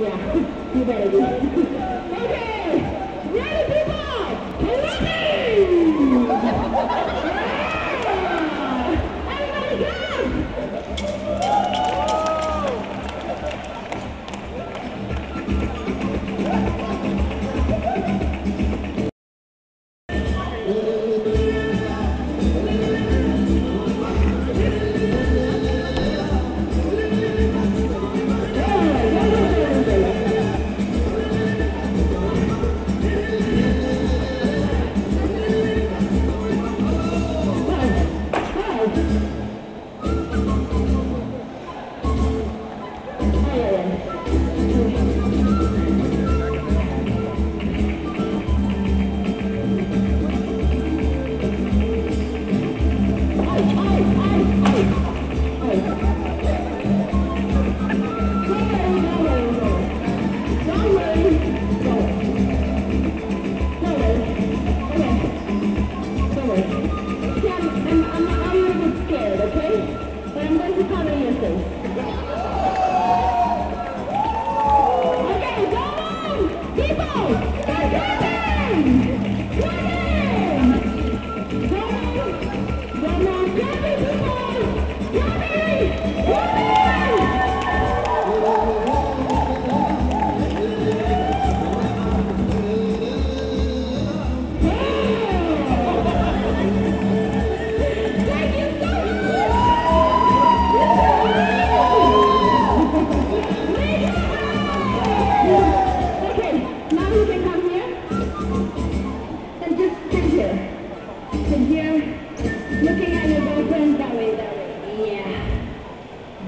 Yeah, you better be. okay, ready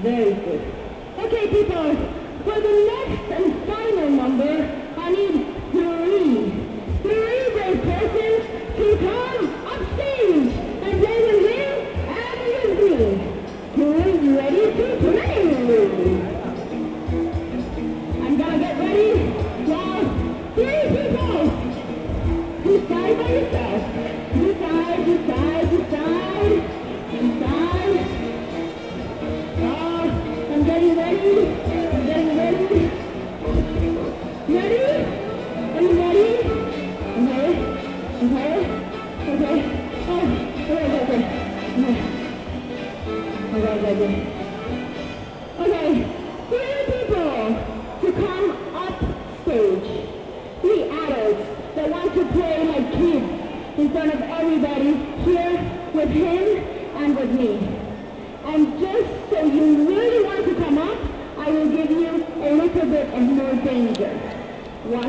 Very good. Okay, people, for the Okay, okay, okay. Okay, three people to come up stage. Three adults that want to play like kids in front of everybody here with him and with me. And just so you really want to come up, I will give you a little bit of more danger. One